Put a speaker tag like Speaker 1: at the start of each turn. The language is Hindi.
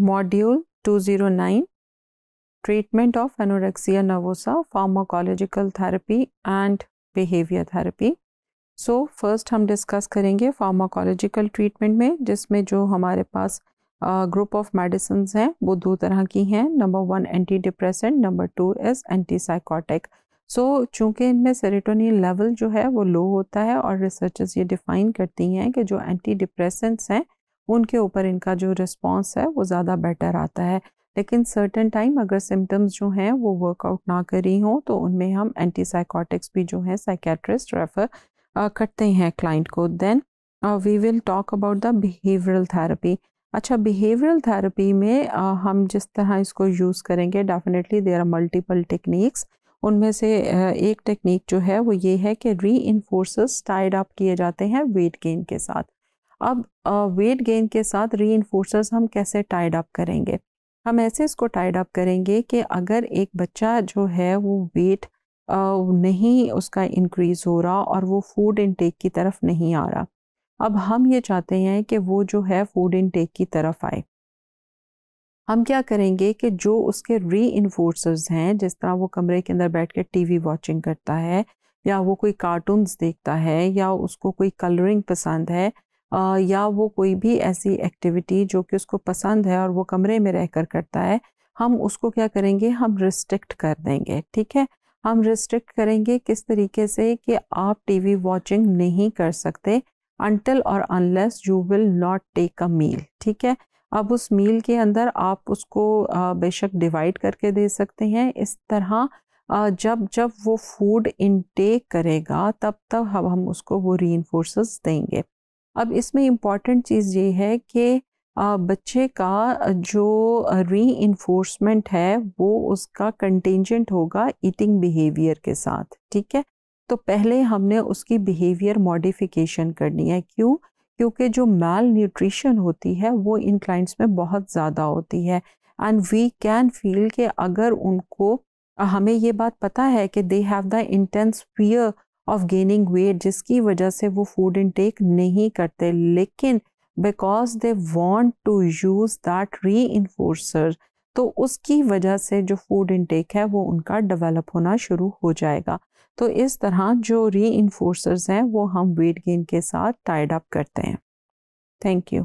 Speaker 1: Module 209 Treatment of Anorexia Nervosa, Pharmacological Therapy and Behavior Therapy. So first हम डिस्कस करेंगे फार्माकोलॉजिकल ट्रीटमेंट में, जिसमें जो हमारे पास ग्रुप ऑफ़ मेडिसिन हैं, वो दो तरह की हैं। Number one anti depressant number two is anti psychotic so चूँकि इनमें सेरेटोनिन लेवल जो है, वो लो होता है और रिसर्चर्स ये डिफ़ाइन करती हैं कि जो एंटी डिप्रेसेंट्स हैं उनके ऊपर इनका जो रिस्पॉन्स है वो ज़्यादा बेटर आता है। लेकिन सर्टन टाइम अगर सिम्टम्स जो हैं वो वर्कआउट ना करी हों तो उनमें हम एंटीसाइकोटिक्स भी जो हैं साइकेट्रिस्ट रेफ़र करते हैं क्लाइंट को। Then we will talk about the behavioural therapy अच्छा बिहेवियरल थेरेपी में uh, हम जिस तरह इसको यूज़ करेंगे definitely there are multiple techniques उनमें से uh, एक टेक्निक जो है वो ये है कि री टाइड अप किए जाते हैं वेट गेन के साथ। अब वेट गेन के साथ री हम कैसे टाइड अप करेंगे? हम ऐसे इसको टाइड अप करेंगे कि अगर एक बच्चा जो है, वो वेट नहीं उसका इंक्रीज़ हो रहा और वो फ़ूड इनटेक की तरफ़ नहीं आ रहा। अब हम ये चाहते हैं कि वो जो है फ़ूड इनटेक की तरफ़ आए। हम क्या करेंगे कि जो उसके री हैं, जिस तरह वो कमरे के अंदर बैठ के टीवी वॉचिंग करता है, या वो कोई कार्टून्स देखता है, या उसको कोई कलरिंग पसंद है या वो कोई भी ऐसी एक्टिविटी जो कि उसको पसंद है और वो कमरे में रहकर करता है, हम उसको क्या करेंगे? हम रिस्ट्रिक्ट कर देंगे, ठीक है? हम रिस्ट्रिक्ट करेंगे किस तरीके से कि आप टीवी वॉचिंग नहीं कर सकते अनटिल और unless you will not take a meal ठीक है? अब उस मील के अंदर आप उसको बेशक डिवाइड करके दे सकते हैं, इस तरह जब जब वो फ़ूड इनटेक करेगा, तब तब हम उसको वो री देंगे। अब इसमें इंपॉर्टेंट चीज़ ये है कि बच्चे का जो री है, वो उसका कंटेंजेंट होगा ईटिंग बिहेवियर के साथ, ठीक है? तो पहले हमने उसकी बिहेवियर मॉडिफिकेशन करनी है। क्यों? क्योंकि जो मैल न्यूट्रिशन होती है, वो इन क्लाइंट्स में बहुत ज़्यादा होती है। एंड वी कैन फील कि अगर उनको, हमें ये बात पता है कि they have the intense fear of gaining weight जिसकी वजह से वो फ़ूड इनटेक नहीं करते, लेकिन because they want to use that reinforcer तो उसकी वजह से जो फ़ूड इनटेक है, वो उनका डेवलप होना शुरू हो जाएगा। तो इस तरह जो री इन्फोर्सर्स हैं, वो हम वेट गेन के साथ टाइड अप करते हैं। Thank you